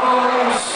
problems